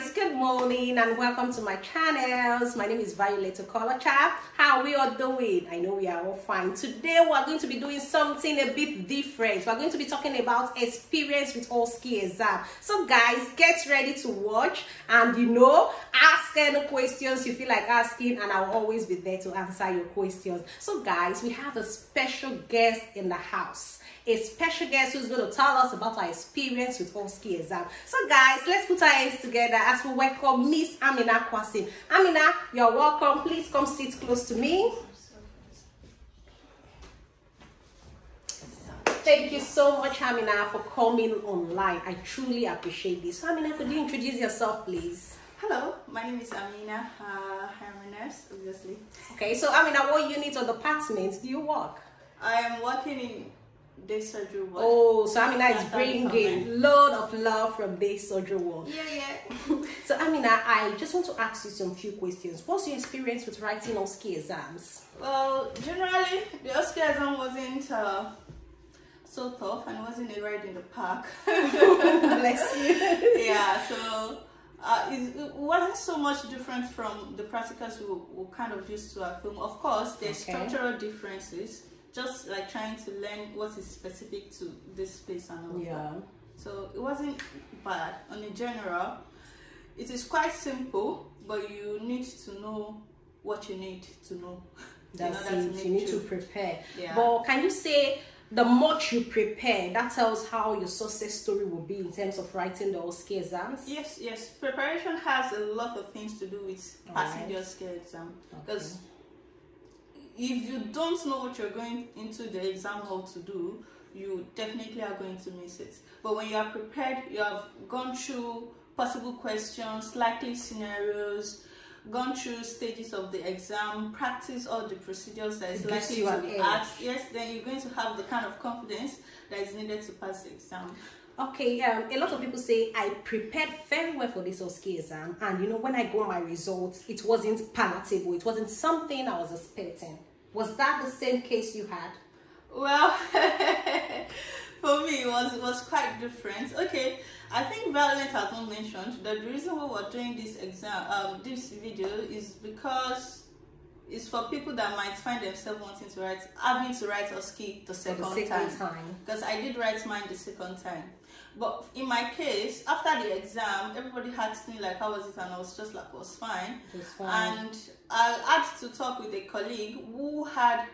guys. Good morning and welcome to my channels. My name is violet Okolocha. how we are doing? I know we are all fine. Today we are going to be doing something a bit different. We're going to be talking about experience with OSCE exam. So guys get ready to watch and you know ask any questions you feel like asking and i'll always be there to answer your questions. So guys we have a special guest in the house a special guest who's going to tell us about our experience with OSCE exam. So guys, let's put our hands together as we welcome Miss Amina Kwasim. Amina, you're welcome. Please come sit close to me. Thank you so much, Amina, for coming online. I truly appreciate this. So, Amina, could you introduce yourself, please? Hello, my name is Amina. Uh, I'm a nurse, obviously. Okay, so Amina, what unit or department do you work? I am working in day surgery ward. Oh, so Amina is bringing a load of love from day surgery ward. Yeah, yeah. so Amina, I just want to ask you some few questions. What's your experience with writing OSCE exams? Well, generally, the OSCE exam wasn't uh, so tough and it wasn't a ride in the park. Bless you. yeah, so uh, it, it, wasn't so much different from the practicals we were kind of used to at home. Of course, there's okay. structural differences just like trying to learn what is specific to this space and all yeah. that. So it wasn't bad. On a general, it is quite simple, but you need to know what you need to know. That's it. You need to prepare. Yeah. But can you say the much you prepare, that tells how your success story will be in terms of writing the OSCE exams? Yes, yes. Preparation has a lot of things to do with passing right. the OSCE exam. Because okay if you don't know what you're going into the exam hall to do, you definitely are going to miss it. But when you are prepared, you have gone through possible questions, likely scenarios, gone through stages of the exam, practice all the procedures that is likely to be asked, yes, then you're going to have the kind of confidence that is needed to pass the exam. Okay, um, a lot of people say I prepared very well for this OSCE exam, and you know, when I got my results, it wasn't palatable, it wasn't something I was expecting. Was that the same case you had? Well, for me, it was, it was quite different. Okay, I think Violet has not mentioned that the reason why we're doing this exam, um, this video is because it's for people that might find themselves wanting to write, having to write OSCE the second, the second time. Because I did write mine the second time. But in my case, after the exam, everybody asked me like, how was it? And I was just like, it was fine. It was fine. And I had to talk with a colleague who had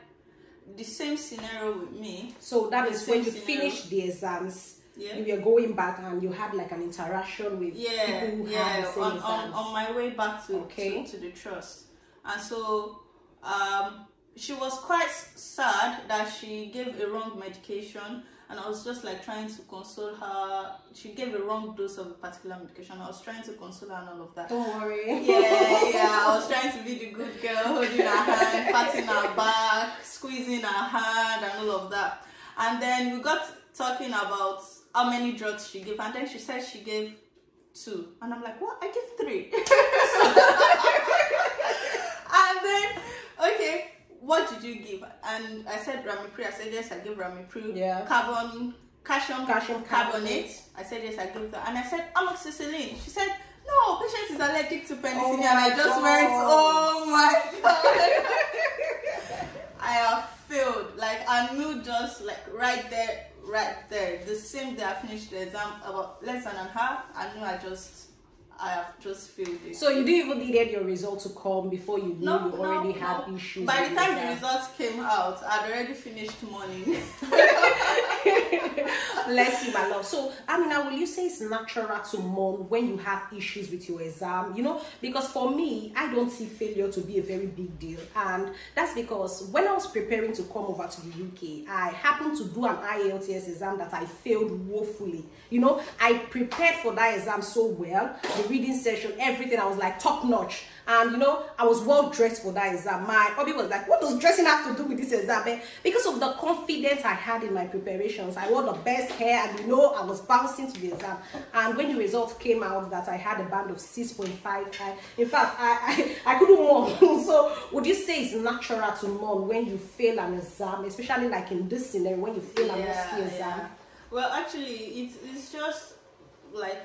the same scenario with me. So that is when you finish the exams. Yeah. You were going back and you had like an interaction with yeah, people who yeah, had the same on, exams. On, on my way back to, okay. to, to the trust. And so um, she was quite sad that she gave a wrong medication and I was just like trying to console her. She gave a wrong dose of a particular medication. I was trying to console her and all of that. Don't worry. Yeah, yeah. I was trying to be the good girl, holding her hand, patting her back, squeezing her hand, and all of that. And then we got talking about how many drugs she gave, and then she said she gave two, and I'm like, what? I gave three. and then okay what did you give? And I said Ramipril. I said, yes, I gave Ramipril. Yeah. Carbon, calcium, calcium carbonate. I said, yes, I gave that. And I said, amoxicillin. She said, no, patient is allergic to penicillin. Oh and I just God. went, oh my God. I have failed. Like, I knew just like right there, right there. The same day I finished the exam, about less than an hour, I knew I just I have just failed it. So you didn't even needed your result to come before you knew no, you already no, had issues. By the time the results came out, I'd already finished morning. Bless you, my love. So, I mean, will you say it's natural to mourn when you have issues with your exam? You know, because for me, I don't see failure to be a very big deal. And that's because when I was preparing to come over to the UK, I happened to do an IELTS exam that I failed woefully. You know, I prepared for that exam so well. The reading session, everything. I was like top notch. And you know, I was well dressed for that exam. My hobby was like, what does dressing have to do with this exam? And because of the confidence I had in my preparations, I wore the best hair and you know, I was bouncing to the exam. And when the results came out that I had a band of 6.5, in fact, I, I, I couldn't mourn. so would you say it's natural to mourn when you fail an exam, especially like in this scenario, when you fail an yeah, exam? Yeah. Well, actually, it's, it's just like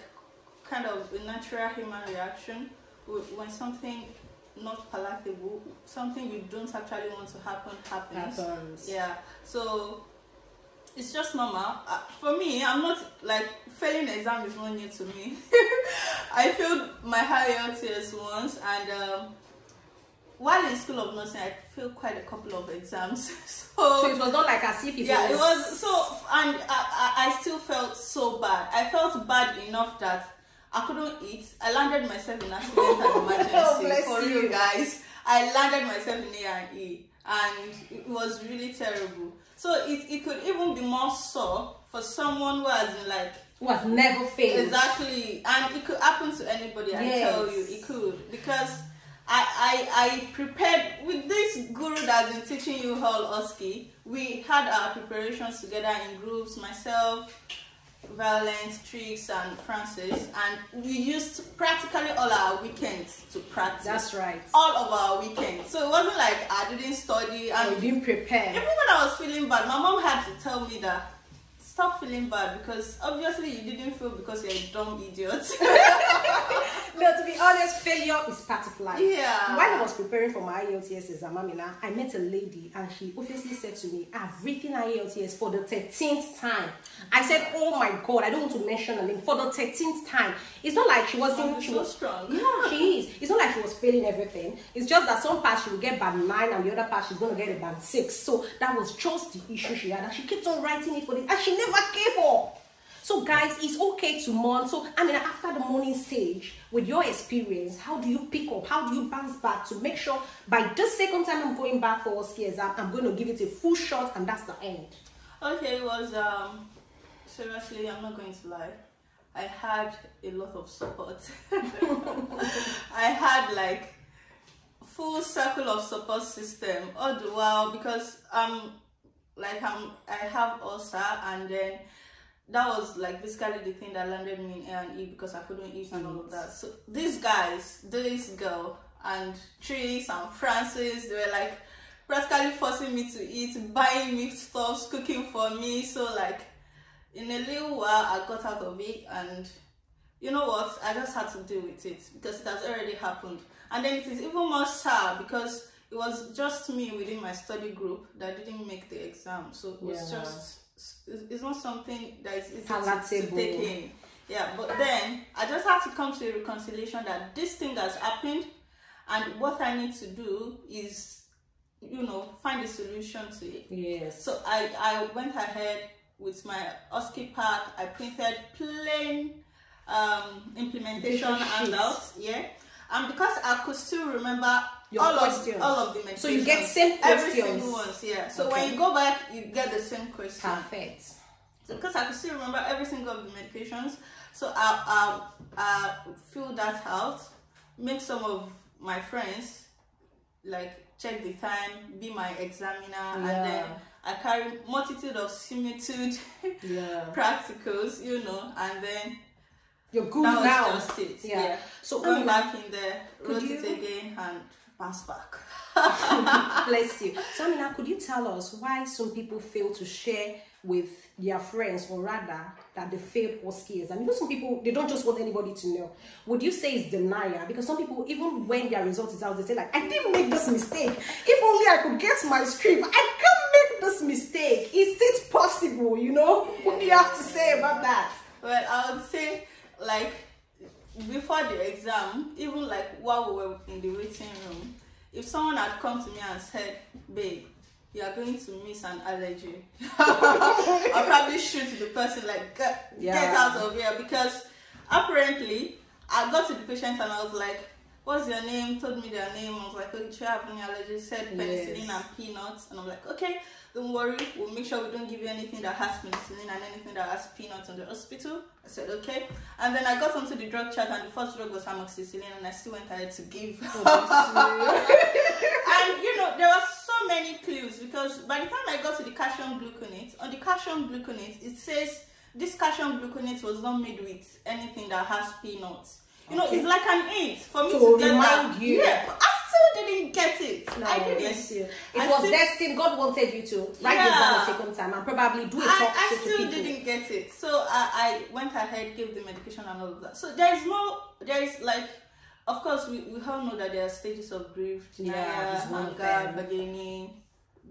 kind of a natural human reaction when something not palatable, something you don't actually want to happen happens. Happens. Yeah. So it's just normal. Uh, for me, I'm not like failing an exam is not new to me. I failed my high LTS once, and um, while in school of nursing, I failed quite a couple of exams. so, so it was not like as if it yeah, was. it was so, and I, I, I still felt so bad. I felt bad enough that I couldn't eat. I landed myself in accident and emergency. oh, for you guys, I landed myself in A and E, and it was really terrible. So it, it could even be more sore for someone who has like who has never failed. Exactly, and it could happen to anybody. I tell you, it could because I I I prepared with this guru that's been teaching you all OSCE. We had our preparations together in groups. Myself, Violence, Tricks, and Francis, and we used practically all our weekends to practice. That's right. All of our weekends. So it wasn't like I didn't study and you didn't prepare. Even when I was feeling bad, my mom had to tell me that stop feeling bad because obviously you didn't feel because you're a dumb idiot. no, to be honest, failure is part of life. Yeah. While I was preparing for my IELTS exam, Amina, I met a lady and she obviously said to me, I've written IELTS for the 13th time. I said, Oh my God, I don't want to mention her name for the 13th time. It's not like she wasn't. She so was strong. Yeah, she was failing everything. It's just that some parts she will get band nine and the other part she's to get a band six. So that was just the issue she had. And she kept on writing it for this. And she never gave up. So guys, it's okay to mourn. So I mean, after the mourning stage, with your experience, how do you pick up? How do you bounce back to make sure by the second time I'm going back for OSCE exam, I'm going to give it a full shot and that's the end? Okay, it was um seriously, I'm not going to lie. I had a lot of support. I had like full circle of support system all the while because um like I'm I have ulcer and then that was like basically the thing that landed me in A and E because I couldn't eat and all of that. So these guys, this girl and Tris and Francis, they were like practically forcing me to eat, buying me stuff, cooking for me. So like in a little while I got out of it and you know what? I just had to deal with it because it has already happened. And then it is even more sad because it was just me within my study group that didn't make the exam. So it was yeah. just it's not something that is easy to, to take in. Yeah, but then I just had to come to a reconciliation that this thing has happened, and what I need to do is, you know, find a solution to it. Yes. So I I went ahead with my OSCE pack. I printed plain um, implementation handouts. Yeah, and because I could still remember your all questions. Of, all of the medications. So you get same questions. Every single ones, yeah. So okay. when you go back, you get the same question. Perfect. So because I could still remember every single of the medications, so I I, I fill that out, make some of my friends like check the time, be my examiner, yeah. and then I carry multitude of similitude yeah. practicals, you know, and then you're good that now. just it. Yeah. yeah. So going back in there, wrote you... it again, and bounce back. Bless you. So, Amina, could you tell us why some people fail to share with their friends, or rather, that they failed or skills? I mean, some people they don't just want anybody to know. Would you say it's denial? Because some people, even when their result is out, they say like, "I didn't make this mistake. If only I could get my script. I can't this mistake. Is it possible? You know? What do you have to say about that?" Well, I would say like before the exam, even like while we were in the waiting room, if someone had come to me and said, babe, you are going to miss an allergy, I'll probably shoot the person like, get, yeah. get out of here because apparently I got to the patient and I was like, what's your name? Told me their name. I was like, oh, do you have any allergies? Said penicillin yes. and peanuts. And I'm like, okay, don't worry. We'll make sure we don't give you anything that has penicillin and anything that has peanuts in the hospital. I said, okay. And then I got onto the drug chart and the first drug was amoxicillin and I still went ahead to give. Oh, and, you know, there were so many clues because by the time I got to the calcium gluconate, on the calcium gluconate, it says this calcium gluconate was not made with anything that has peanuts. You know, okay. it's like an aid for me to, to get that. You. Yeah, didn't get it. No, I didn't. bless you. It I was still- destined. God wanted you to write Yeah. the exam a second time and probably do a talk I, I to still people. didn't get it. So I, I went ahead, gave the medication and all of that. So there is no, there is like, of course, we, we all know that there are stages of grief, Yeah, denial, of anger, bargaining,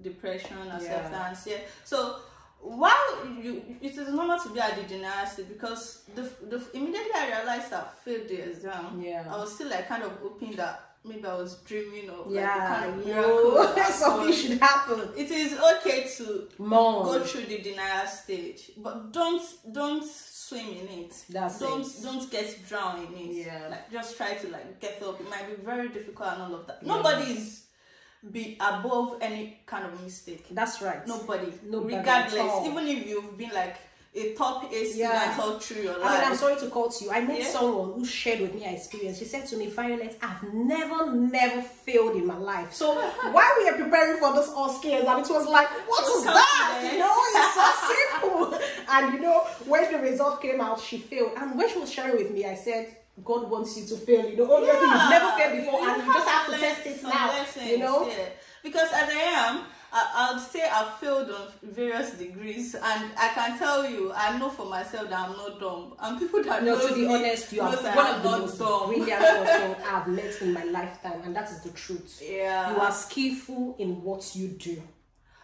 depression, Yeah. acceptance. Yeah. So while you, it is normal to be at the denial state because the, the immediately I realized I failed the exam. Yeah. I was still like kind of hoping that maybe I was dreaming of like, the Yeah, kind of miracle. something should happen. It is okay to Mom, go through the denial stage but don't don't swim in it That's don't it. don't get drowned in it Yeah. like just try to like get up it might be very difficult and all of that Yeah. nobody is be above any kind of mistake that's right. nobody, Nobody regardless even if you've been like a top A student Yeah. all through your life. I mean, I'm sorry to cut you. I met Yeah. someone who shared with me her experience. She said to me, Violet, I've never, never failed in my life. So while we are preparing for this OSCE and it was like, what is that? You know, it's so simple. And you know, when the result came out, she failed. And when she was sharing with me, I said, God wants you to fail. You know, obviously Yeah. you've never failed before, and you just have to test it now. lessons, You know. Because as I am, I, I'd say I've failed on various degrees, and I can tell you, I know for myself that I'm not dumb. And people that No, knows to be me honest, you are one of the most dumb. brilliant person I've met in my lifetime, and that is the truth. Yeah. You are skillful in what you do.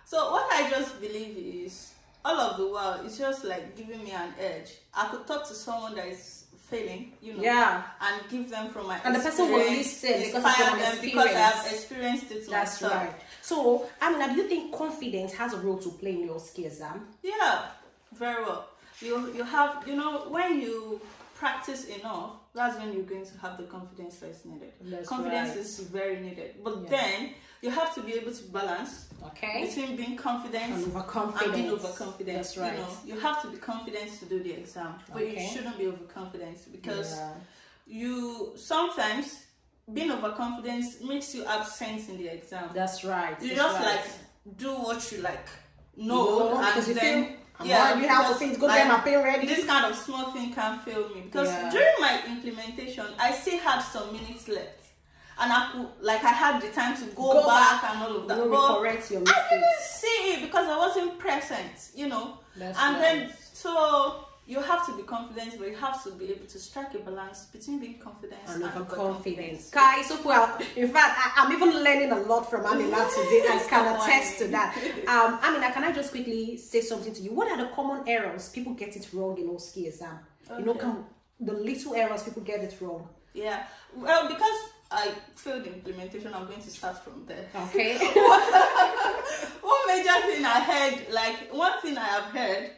So what I just believe is all of the while it's just like giving me an edge. I could talk to someone that is failing, you know, Yeah. and give them from my And the person will listen because inspire them because I have experienced it That's myself. right. So, Amina, do you think confidence has a role to play in your skills, exam? Yeah, very well. You you have you know when you practice enough, that's when you're going to have the confidence that's needed. That's confidence right. is very needed, but Yeah. then you have to be able to balance Okay. between being confident And and overconfidence. being overconfident. That's right. You know, you have to be confident to do the exam, but Okay. you shouldn't be overconfident because Yeah. you sometimes being overconfident makes you absent in the exam. That's right. You That's just right. like do what you like No, know, and because you then I'm yeah, you have to because, think, go like, my pen ready. This kind of small thing can fail me because Yeah. during my implementation, I still had some minutes left, and I could like I had the time to go, Go back, and all of that. You but correct your mistakes. I didn't see it because I wasn't present, you know. That's and right. then so you have to be confident, but you have to be able to strike a balance between being confident and and overconfidence. Guys, so well, in fact, I, I'm even learning a lot from Amina today. I can attest to that. Um, Amina, can I just quickly say something to you? What are the common errors people get it wrong in OSCE exam? You know, Okay. come the little errors people get it wrong. Yeah. Well, because I failed the implementation, I'm going to start from there. Okay. one major thing I heard, like one thing I have heard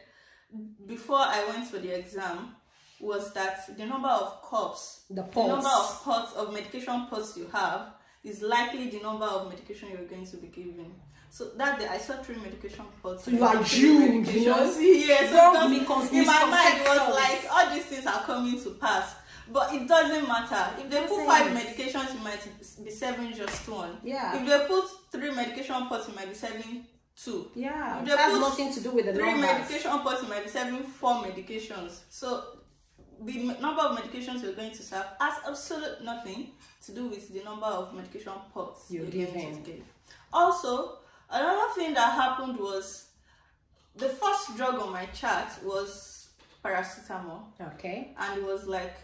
before I went for the exam was that the number of cups, The the number of pots of medication pots you have is likely the number of medication you're going to be given. So that day I saw three medication pots. So you are doomed, you know? Yes, Wrong because in my mind it was like all these things are coming to pass. But it doesn't matter. If they put five medications, you might be serving just one. Yeah. If they put three medication pots, you might be serving two. Yeah, that's put nothing to do with the Three numbers. medication you might be serving four medications. So the number of medications you're going to serve has absolutely nothing to do with the number of medication pots You're giving. give. Also, another thing that happened was the first drug on my chart was paracetamol, Okay. and it was like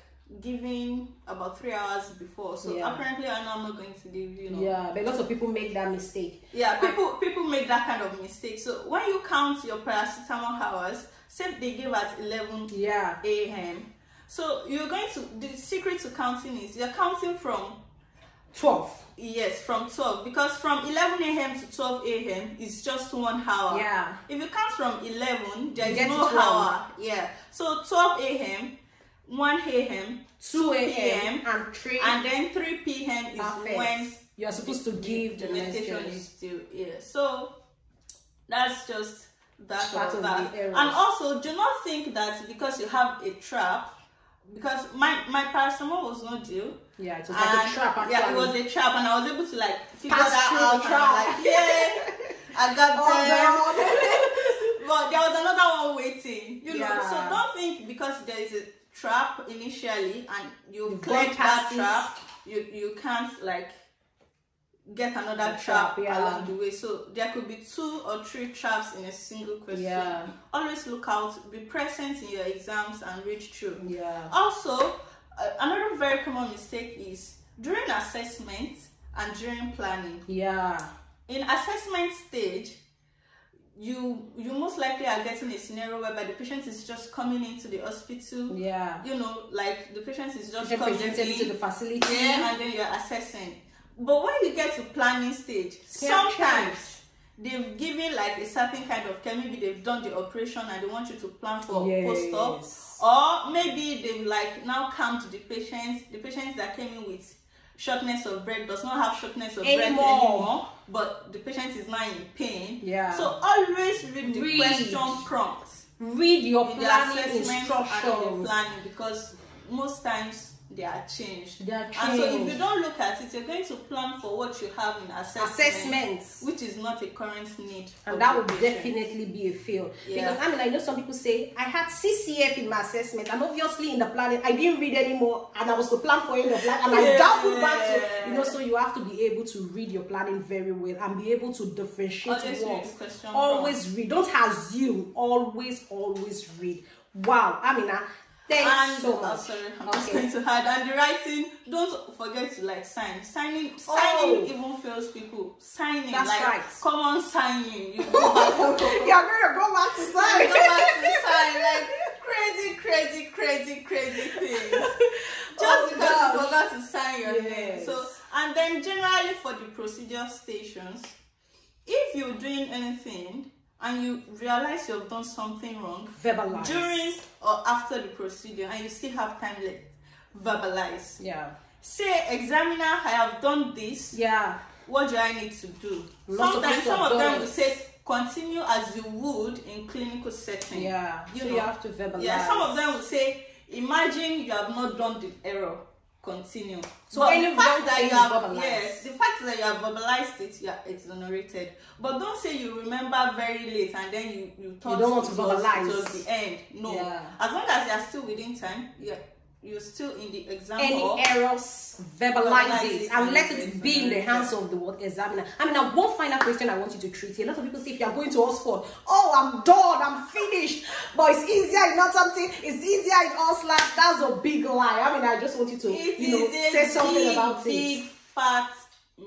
giving about three hours before. So Yeah. apparently, I know I'm not going to give you know Yeah, but lots of people make that mistake. yeah, people people make that kind of mistake. So when you count your paracetamol hours, say they give at 11 Yeah. a.m. So you're going to the secret to counting is you're counting from 12. yes from 12 because from 11 a.m. to 12 a.m. is just one hour. Yeah. If you count from 11, there You is no hour. Yeah. So 12 a.m., 1 a.m., 2 a.m. and 3 and then 3 p.m. is Perfect. when you are supposed to give the, the medication message. is due. Yeah. So that's just that Part of that. the. And also, do not think that because you have a trap, because my my paracetamol was not due. Yeah, it was like and- a trap actually. Yeah, it was a trap, and I was able to like figure Pass that out. trap. I'm like, yeah, I got Oh, them. But there was another one waiting. You know, so don't think because there is a trap initially and you've that it. trap, you you can't like get another trap, yeah. along the way. So there could be two or three traps in a single question. Yeah. Always look out, be present in your exams and read through. Yeah. Also, uh, another very common mistake is during assessment and during planning. Yeah. In assessment stage, you you most likely are getting a scenario whereby the patient is just coming into the hospital. Yeah. You know, like the patient is just coming into the facility. Yeah, and then you're assessing. But when you get to planning stage, sometimes they've given like a certain kind of care. Maybe they've done the operation and they want you to plan for yes. post-op. Or maybe they've like now come to the patients, the patients that came in with shortness of breath does not have shortness of anymore. breath anymore, but the patient is now in pain. Yeah. So always read the read. question prompts. Read your planning instructions. planning because most times they are changed. They are changed. And so if you don't look at it, you're going to plan for what you have in assessment, assessments, which is not a current need. And that would definitely be a fail. Yeah. Because I mean, I know some people say I had CCF in my assessment, and obviously in the planning I didn't read anymore, and I was to plan for end of life, and yeah. I doubled back to you know. So you have to be able to read your planning very well and be able to differentiate always Always read. Don't assume. Always, always read. Wow, I mean, Thanks and, so much. Oh, sorry, I'm okay. just going to add. And the writing, don't forget to like sign. Signing, signing oh. even fails people. Signing, That's like right. common signing. You go back. You're going to go back to sign. go back to sign. Like crazy, crazy, crazy, crazy things. Just oh, because gosh. you forgot to sign your yes. name. So, and then generally for the procedure stations, if you're doing anything and you realize you've done something wrong. Verbalize. During or after the procedure and you still have time left. Verbalize. Yeah. Say examiner i have done this. Yeah. What do i need to do? Sometimes some of them will say continue as you would in clinical setting. Yeah. You so know? you have to verbalize. Yeah some of them will say imagine you have not done the error continue. So but the fact that you have verbalized. yes, the fact that you have verbalized it, you are exonerated. But don't say you remember very late and then you you thought you don't want to verbalize it was the end. No, yeah. as long as you are still within time, yeah, you're still in the exam any errors verbalize, verbalize it, and let it be in the hands of the what examiner. I mean now one final question i want you to treat. Here a lot of people say if you are going to oxford oh i'm done i'm finished. But it's easier in not something it's easier in oxford. That's a big lie. I mean i just want you to it you know say something big, about big, it fat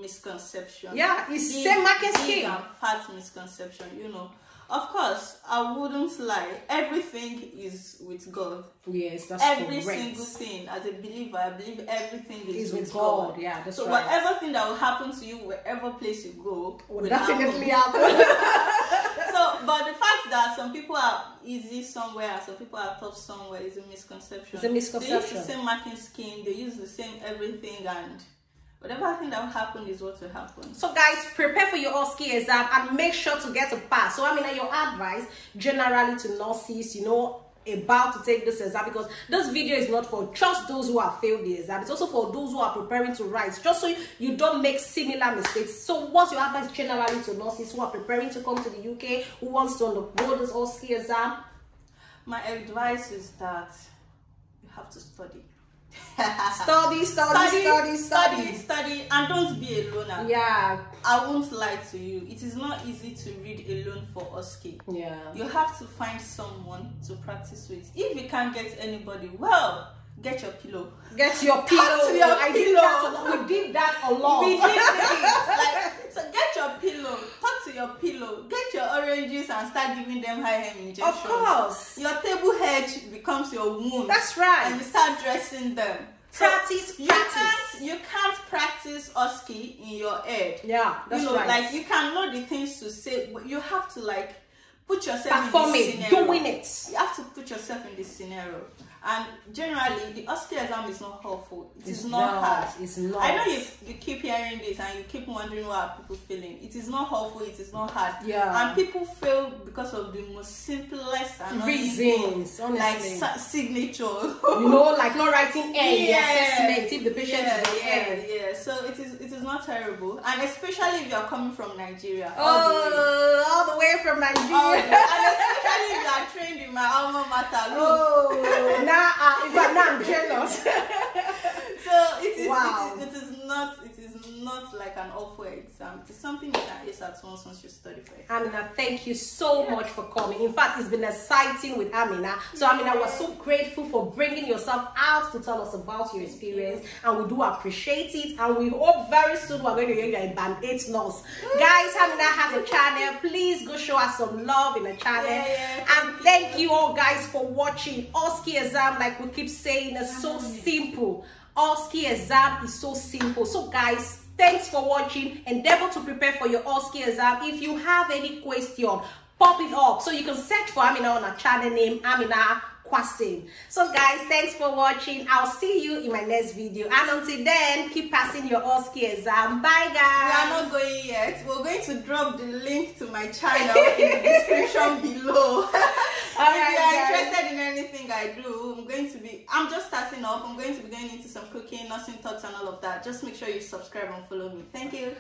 misconception. Yeah it's same market scheme fat misconception you know of course, I wouldn't lie. Everything is with God. Yes, that's Every correct. single thing, as a believer, I believe everything is, is with, with God. God. Yeah, that's so right. whatever thing that will happen to you, wherever place you go, oh, will, will definitely happen. happen. so, but the fact that some people are easy somewhere some people are tough somewhere is a misconception. It's a misconception. They use the same marking scheme. They use the same everything and whatever thing that will happen is what will happen. So guys, prepare for your OSCE exam and make sure to get a pass. So I mean, your advice generally to nurses, you know, about to take this exam because this video is not for just those who have failed the exam. It's also for those who are preparing to write. Just so you don't make similar mistakes. So what's your advice generally to nurses who are preparing to come to the uk who wants to undergo this OSCE exam? My advice is that you have to study study, study, study, study, study, study, and don't be alone. Yeah. I won't lie to you. It is not easy to read alone for OSCE. Yeah. You have to find someone to practice with. If you can't get anybody, well, get your pillow. Get your pillow. To your I pillow. Did that, we did that a lot. We did it. like, so get your pillow. Talk to your pillow. Get your oranges and start giving them high hem injections. Of course. Your table hedge becomes your wound. That's right. And you start dressing them. Practice, so practice. You can't, you can't practice OSCE in your head. Yeah, that's you know, right. Like you can know the things to say, but you have to like put yourself Perform in this it, scenario. doing it. You have to put yourself in this scenario. And generally, the exam is not helpful. It it's is not, hard. It's not. I know you, you keep hearing this and you keep wondering what are people feeling. It is not helpful. It is not hard. Yeah. And people fail because of the most simplest and reasons, honestly. like signature. you know, like not writing A yeah. assessment if the patient yeah, is yeah, yeah. So it is it is not terrible, and especially if you are coming from Nigeria. Oh, all the way, all the way from Nigeria. Especially if you are trained in my alma mater. Oh, now, uh, but now I'm jealous. so it is, wow. it is, it is not not like an awful exam. It's something you can ace at once once you study for it. Amina, thank you so yeah. much for coming. In fact, it's been exciting with Amina. So, yeah. Amina, we're so grateful for bringing yourself out to tell us about your experience, and we do appreciate it. And we hope very soon we're going to hear you in band 8 nurse. Guys, Amina has a channel. Please go show us some love in the channel. Yeah, and thank you all, guys, for watching. OSCE exam, like we keep saying, is so simple. OSCE exam is so simple. So, guys, Thanks for watching. Endeavor to prepare for your OSCE exam. If you have any question, pop it up. So you can search for Amina on our channel name, Amina Kwasim. So guys, thanks for watching. I'll see you in my next video. And until then, keep passing your OSCE exam. Bye guys. We are not going yet. We're going to drop the link to my channel in the description below. All right, if you are guys. interested in anything I do, I'm going to be, I'm just starting off. I'm going to be going into some cooking, nursing talks and all of that. Just make sure you subscribe and follow me. Thank you.